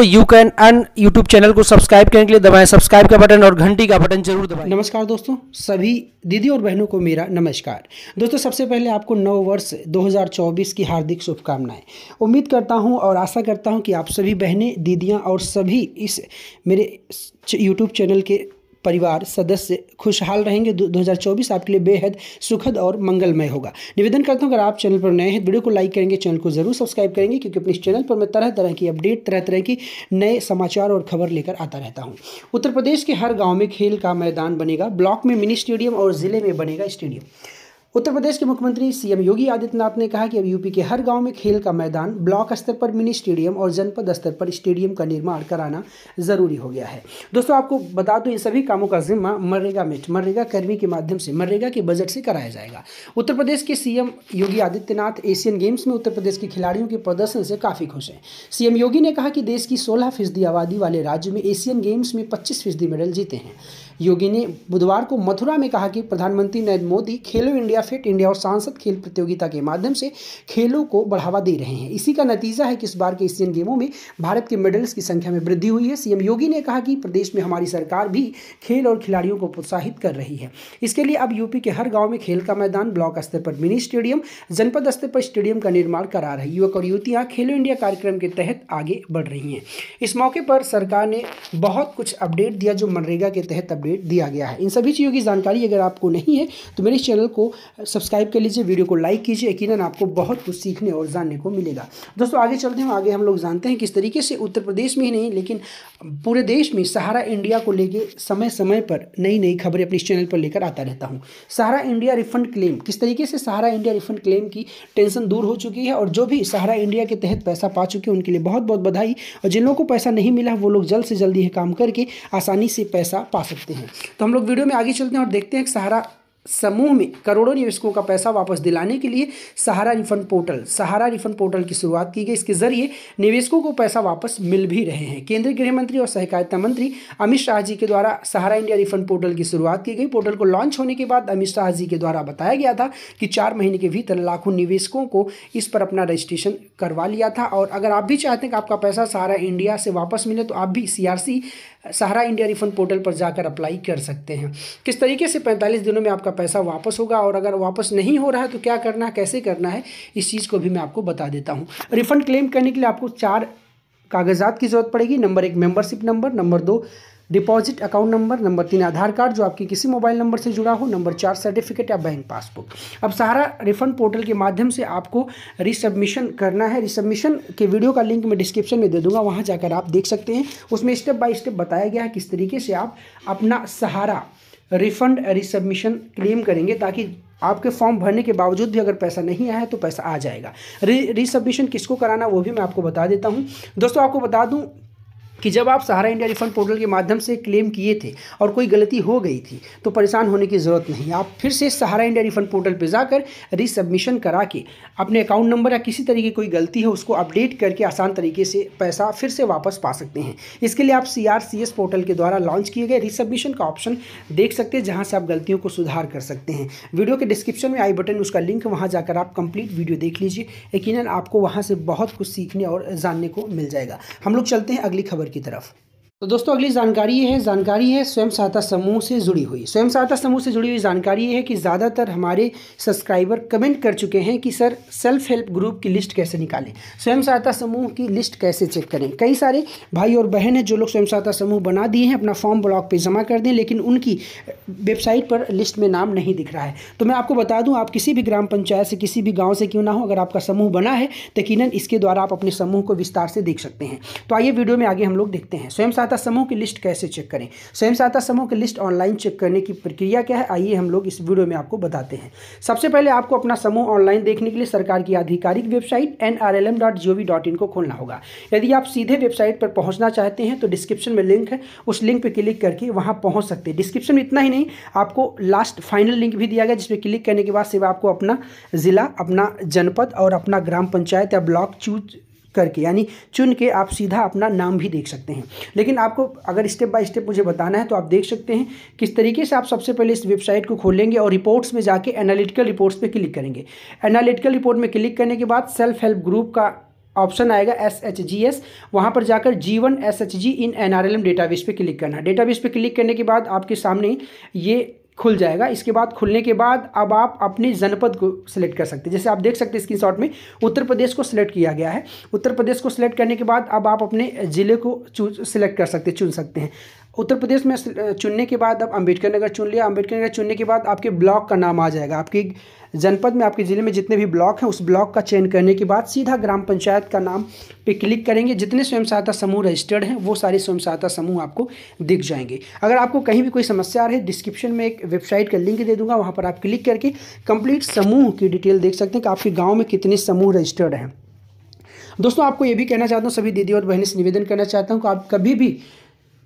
दोस्तों you can on YouTube channel को subscribe करने के लिए दबाएँ सब्सक्राइब का बटन और घंटी का बटन ज़रूर दबाएँ। नमस्कार दोस्तों, सभी दीदी और बहनों को मेरा नमस्कार। दोस्तों, सबसे पहले आपको नव वर्ष 2024 की हार्दिक शुभकामनाएँ। उम्मीद करता हूँ और आशा करता हूँ कि आप सभी बहनें, दीदियाँ और सभी इस मेरे यूट्यूब चैनल के परिवार, सदस्य खुशहाल रहेंगे। दो हज़ार चौबीस आपके लिए बेहद सुखद और मंगलमय होगा। निवेदन करता हूँ, अगर आप चैनल पर नए हैं, वीडियो को लाइक करेंगे, चैनल को ज़रूर सब्सक्राइब करेंगे, क्योंकि अपने इस चैनल पर मैं तरह तरह की अपडेट, तरह तरह की नए समाचार और खबर लेकर आता रहता हूँ। उत्तर प्रदेश के हर गाँव में खेल का मैदान बनेगा। ब्लॉक में मिनी स्टेडियम और ज़िले में बनेगा स्टेडियम। उत्तर प्रदेश के मुख्यमंत्री सीएम योगी आदित्यनाथ ने कहा कि अब यूपी के हर गाँव में खेल का मैदान, ब्लॉक स्तर पर मिनी स्टेडियम और जनपद स्तर पर स्टेडियम का निर्माण कराना ज़रूरी हो गया है। दोस्तों, आपको बता दूँ, इन सभी कामों का जिम्मा मनरेगा में, मनरेगा कर्मी के माध्यम से, मनरेगा के बजट से कराया जाएगा। उत्तर प्रदेश के CM Yogi Adityanath Asian Games में उत्तर प्रदेश के खिलाड़ियों के प्रदर्शन से काफ़ी खुश हैं। सीएम योगी ने कहा कि देश की सोलह फ़ीसदी आबादी वाले राज्य में एशियन गेम्स में पच्चीस फ़ीसदी मेडल जीते हैं। योगी ने बुधवार को मथुरा में कहा कि प्रधानमंत्री नरेंद्र मोदी खेलो इंडिया फिट इंडिया और सांसद खेल प्रतियोगिता के माध्यम से खेलों को बढ़ावा दे रहे हैं। इसी का नतीजा है कि इस बार के एशियन गेमों में भारत के मेडल्स की संख्या में वृद्धि हुई है। सीएम योगी ने कहा कि प्रदेश में हमारी सरकार भी खेल और खिलाड़ियों को प्रोत्साहित कर रही है। इसके लिए अब यूपी के हर गाँव में खेल का मैदान, ब्लॉक स्तर पर मिनी स्टेडियम, जनपद स्तर पर स्टेडियम का निर्माण करा रही युवक और युवतियाँ खेलो इंडिया कार्यक्रम के तहत आगे बढ़ रही हैं। इस मौके पर सरकार ने बहुत कुछ अपडेट दिया जो मनरेगा के तहत अपडेट दिया गया है। इन सभी चीज़ों की जानकारी अगर आपको नहीं है तो मेरे चैनल को सब्सक्राइब कर लीजिए, वीडियो को लाइक कीजिए यकीन आपको बहुत कुछ सीखने और जानने को मिलेगा। दोस्तों, आगे चलते हैं, आगे हम लोग जानते हैं किस तरीके से उत्तर प्रदेश में ही नहीं, लेकिन पूरे देश में सहारा इंडिया को लेके समय समय पर नई नई खबरें अपने चैनल पर लेकर आता रहता हूँ। सहारा इंडिया रिफंड क्लेम, किस तरीके से सहारा इंडिया रिफंड क्लेम की टेंशन दूर हो चुकी है और जो भी सहारा इंडिया के तहत पैसा पा चुके हैं, उनके लिए बहुत बहुत बधाई, और जिन लोगों को पैसा नहीं मिला, वो लोग जल्द से जल्दी यह काम करके आसानी से पैसा पा सकते हैं। तो हम लोग वीडियो में आगे चलते हैं और देखते हैं सहारा समूह में करोड़ों निवेशकों का पैसा वापस दिलाने के लिए Sahara refund portal, Sahara refund portal की शुरुआत की गई। इसके ज़रिए निवेशकों को पैसा वापस मिल भी रहे हैं। केंद्रीय गृह मंत्री और सहकारिता मंत्री अमित शाह जी के द्वारा सहारा इंडिया रिफंड पोर्टल की शुरुआत की गई। पोर्टल को लॉन्च होने के बाद अमित शाह जी के द्वारा बताया गया था कि चार महीने के भीतर लाखों निवेशकों को इस पर अपना रजिस्ट्रेशन करवा लिया था। और अगर आप भी चाहते हैं कि आपका पैसा सहारा इंडिया से वापस मिले तो आप भी CRC Sahara India refund portal पर जाकर अप्लाई कर सकते हैं। किस तरीके से पैंतालीस दिनों में आपका पैसा वापस होगा और अगर वापस नहीं हो रहा है तो क्या करना है, कैसे करना है, इस चीज़ को भी मैं आपको बता देता हूँ। रिफंड क्लेम करने के लिए आपको चार कागजात की ज़रूरत पड़ेगी। नंबर एक मेंबरशिप नंबर नंबर दो डिपॉजिट अकाउंट नंबर नंबर तीन आधार कार्ड, जो आपके किसी मोबाइल नंबर से जुड़ा हो, नंबर चार सर्टिफिकेट या बैंक पासबुक। अब सहारा रिफंड पोर्टल के माध्यम से आपको रिसबमिशन करना है। रिसबमिशन के वीडियो का लिंक मैं डिस्क्रिप्शन में दे दूँगा, वहाँ जाकर आप देख सकते हैं। उसमें स्टेप बाय स्टेप बताया गया है किस तरीके से आप अपना सहारा रिफंड रिसबमिशन क्लेम करेंगे, ताकि आपके फॉर्म भरने के बावजूद भी अगर पैसा नहीं आया तो पैसा आ जाएगा। री रिसबमिशन किसको कराना, वो भी मैं आपको बता देता हूँ। दोस्तों, आपको बता दूँ कि जब आप सहारा इंडिया रिफंड पोर्टल के माध्यम से क्लेम किए थे और कोई गलती हो गई थी तो परेशान होने की ज़रूरत नहीं। आप फिर से सहारा इंडिया रिफंड पोर्टल पर जाकर रिसबमिशन करा के अपने अकाउंट नंबर या किसी तरीके की कोई गलती है, उसको अपडेट करके आसान तरीके से पैसा फिर से वापस पा सकते हैं। इसके लिए आप C R C S portal के द्वारा लॉन्च किए गए रिसबमिशन का ऑप्शन देख सकते हैं, जहाँ से आप गलतियों को सुधार कर सकते हैं। वीडियो के डिस्क्रिप्शन में आई बटन उसका लिंक वहाँ जाकर आप कंप्लीट वीडियो देख लीजिए। यकीन आपको वहाँ से बहुत कुछ सीखने और जानने को मिल जाएगा। हम लोग चलते हैं अगली खबर की तरफ़। तो दोस्तों, अगली जानकारी ये है, जानकारी है स्वयं सहायता समूह से जुड़ी हुई। स्वयं सहायता समूह से जुड़ी हुई जानकारी ये है कि ज़्यादातर हमारे सब्सक्राइबर कमेंट कर चुके हैं कि, सर सेल्फ हेल्प ग्रुप की लिस्ट कैसे निकालें? स्वयं सहायता समूह की लिस्ट कैसे चेक करें? कई सारे भाई और बहन हैं जो लोग स्वयं सहायता समूह बना दिए हैं, अपना फॉर्म ब्लॉक पर जमा कर दें, लेकिन उनकी वेबसाइट पर लिस्ट में नाम नहीं दिख रहा है। तो मैं आपको बता दूँ, आप किसी भी ग्राम पंचायत से, किसी भी गाँव से क्यों ना हो, अगर आपका समूह बना है यकीन इसके द्वारा आप अपने समूह को विस्तार से देख सकते हैं। तो आइए वीडियो में आगे हम लोग देखते हैं। स्वयं सहायता समूह की लिस्ट कैसे चेक करें? स्वयं सहायता समूह की लिस्ट ऑनलाइन चेक करने की प्रक्रिया क्या है? आइए हम लोग इस वीडियो में आपको बताते हैं। सबसे पहले आपको अपना समूह ऑनलाइन देखने के लिए सरकार की आधिकारिक वेबसाइट एन को खोलना होगा। यदि आप सीधे वेबसाइट पर पहुँचना चाहते हैं तो डिस्क्रिप्शन में लिंक है। उस लिंक पर क्लिक करके वहाँ पहुँच सकते हैं। डिस्क्रिप्शन में इतना ही नहीं, आपको लास्ट फाइनल लिंक भी दिया गया जिसमें क्लिक करने के बाद सिर्फ़ आपको अपना ज़िला, अपना जनपद और अपना ग्राम पंचायत या ब्लॉक चूज़ करके, यानी चुन के आप सीधा अपना नाम भी देख सकते हैं। लेकिन आपको अगर स्टेप बाय स्टेप मुझे बताना है तो आप देख सकते हैं किस तरीके से आप सबसे पहले इस वेबसाइट को खोलेंगे और रिपोर्ट्स में जाके एनालिटिकल रिपोर्ट्स पे क्लिक करेंगे। एनालिटिकल रिपोर्ट में क्लिक करने के बाद सेल्फ हेल्प ग्रुप का ऑप्शन आएगा एस एच जी एस वहाँ पर जाकर जीवन S H G in N R L M database पर क्लिक करना। डेटाबेस पर क्लिक करने के बाद आपके सामने ये खुल जाएगा। इसके बाद खुलने के बाद अब आप अपने जनपद को सिलेक्ट कर सकते हैं। जैसे आप देख सकते हैं स्क्रीनशॉट में, उत्तर प्रदेश को सिलेक्ट किया गया है। उत्तर प्रदेश को सिलेक्ट करने के बाद अब आप अपने ज़िले को चूज़ सिलेक्ट कर सकते चुन सकते हैं। उत्तर प्रदेश में चुनने के बाद अब अंबेडकर नगर चुन लिया। अंबेडकर नगर चुनने के बाद आपके ब्लॉक का नाम आ जाएगा। आपकी जनपद में, आपके ज़िले में जितने भी ब्लॉक हैं, उस ब्लॉक का चयन करने के बाद सीधा ग्राम पंचायत का नाम पे क्लिक करेंगे। जितने स्वयं सहायता समूह रजिस्टर्ड हैं, वो सारे स्वयं सहायता समूह आपको दिख जाएँगे। अगर आपको कहीं भी कोई समस्या आ रही है, डिस्क्रिप्शन में एक वेबसाइट का लिंक दे दूँगा, वहाँ पर आप क्लिक करके कंप्लीट समूह की डिटेल देख सकते हैं कि आपके गाँव में कितने समूह रजिस्टर्ड हैं। दोस्तों, आपको ये भी कहना चाहता हूँ, सभी दीदी और बहनें से निवेदन करना चाहता हूँ कि आप कभी भी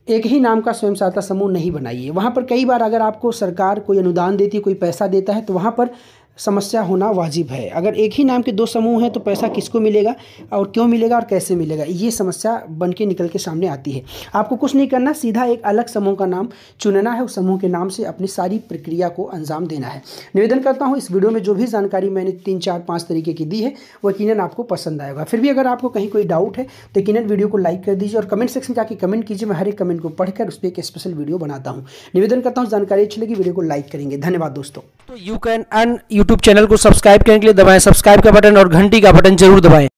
एक ही नाम का स्वयं सहायता समूह नहीं बनाइए। वहाँ पर कई बार अगर आपको सरकार कोई अनुदान देती है, कोई पैसा देता है तो वहाँ पर समस्या होना वाजिब है। अगर एक ही नाम के दो समूह हैं तो पैसा किसको मिलेगा और क्यों मिलेगा और कैसे मिलेगा? ये समस्या बन के निकल के सामने आती है। आपको कुछ नहीं करना, सीधा एक अलग समूह का नाम चुनना है उस समूह के नाम से अपनी सारी प्रक्रिया को अंजाम देना है। निवेदन करता हूँ, इस वीडियो में जो भी जानकारी मैंने तीन, चार, पाँच तरीके की दी है वो यकीन आपको पसंद आएगा। फिर भी अगर आपको कहीं कोई डाउट है तो यकीन वीडियो को लाइक कर दीजिए और कमेंट सेक्शन में जाकर कमेंट कीजिए। मैं हर एक कमेंट को पढ़कर उस पर एक स्पेशल वीडियो बनाता हूँ। निवेदन करता हूँ, जानकारी अच्छी लगी, वीडियो को लाइक करेंगे। धन्यवाद दोस्तों। तो you can on YouTube channel को सब्सक्राइब करने के लिए दबाएँ सब्सक्राइब का बटन और घंटी का बटन ज़रूर दबाएँ।